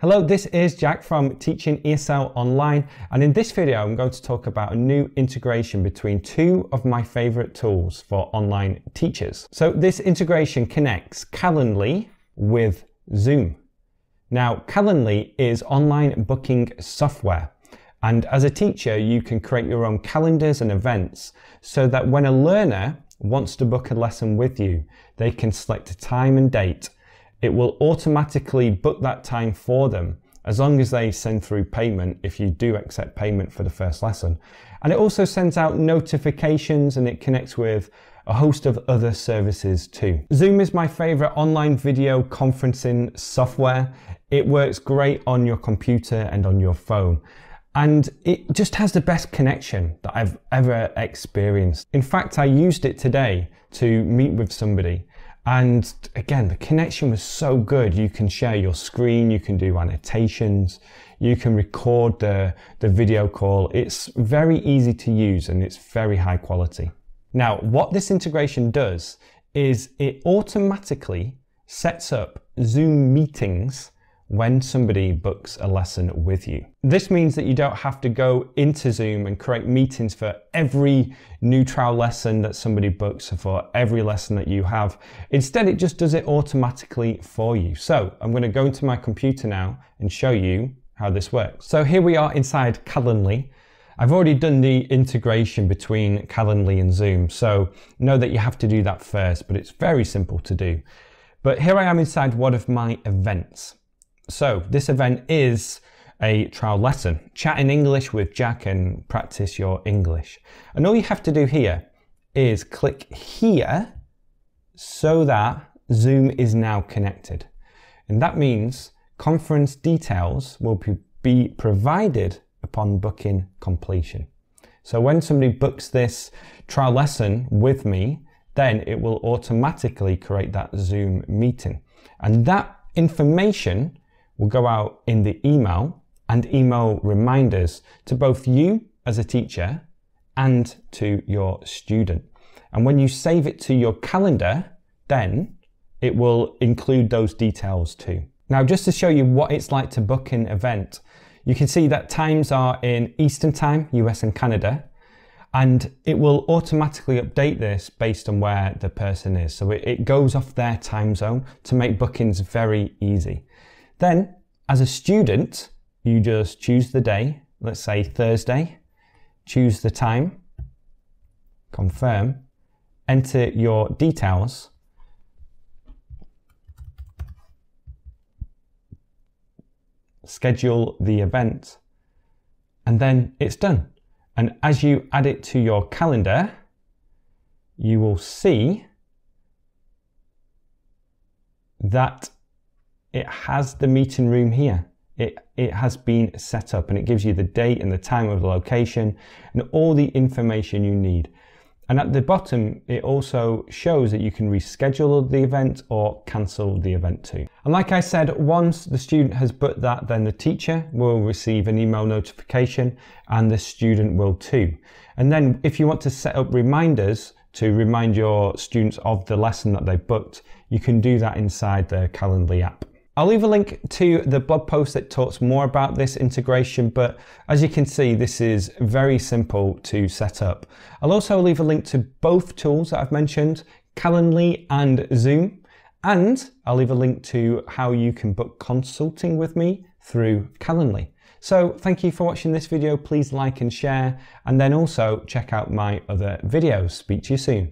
Hello, this is Jack from Teaching ESL Online, and in this video, I'm going to talk about a new integration between two of my favorite tools for online teachers. So this integration connects Calendly with Zoom. Now, Calendly is online booking software. And as a teacher, you can create your own calendars and events so that when a learner wants to book a lesson with you, they can select a time and date it will automatically book that time for them as long as they send through payment if you do accept payment for the first lesson. And it also sends out notifications and it connects with a host of other services too. Zoom is my favorite online video conferencing software. It works great on your computer and on your phone. And it just has the best connection that I've ever experienced. In fact, I used it today to meet with somebody and again, the connection was so good. You can share your screen, you can do annotations, you can record the, the video call. It's very easy to use and it's very high quality. Now, what this integration does is it automatically sets up Zoom meetings when somebody books a lesson with you. This means that you don't have to go into Zoom and create meetings for every new trial lesson that somebody books or for every lesson that you have. Instead, it just does it automatically for you. So I'm going to go into my computer now and show you how this works. So here we are inside Calendly. I've already done the integration between Calendly and Zoom, so know that you have to do that first, but it's very simple to do. But here I am inside one of my events. So this event is a trial lesson. Chat in English with Jack and practice your English. And all you have to do here is click here so that Zoom is now connected. And that means conference details will be provided upon booking completion. So when somebody books this trial lesson with me, then it will automatically create that Zoom meeting. And that information will go out in the email and email reminders to both you as a teacher and to your student. And when you save it to your calendar, then it will include those details too. Now, just to show you what it's like to book an event, you can see that times are in Eastern Time, US and Canada, and it will automatically update this based on where the person is. So it, it goes off their time zone to make bookings very easy. Then, as a student, you just choose the day, let's say Thursday, choose the time, confirm, enter your details, schedule the event, and then it's done. And as you add it to your calendar, you will see that it has the meeting room here. It, it has been set up and it gives you the date and the time of the location and all the information you need. And at the bottom, it also shows that you can reschedule the event or cancel the event too. And like I said, once the student has booked that, then the teacher will receive an email notification and the student will too. And then if you want to set up reminders to remind your students of the lesson that they booked, you can do that inside the Calendly app. I'll leave a link to the blog post that talks more about this integration, but as you can see, this is very simple to set up. I'll also leave a link to both tools that I've mentioned, Calendly and Zoom, and I'll leave a link to how you can book consulting with me through Calendly. So thank you for watching this video. Please like and share, and then also check out my other videos. Speak to you soon.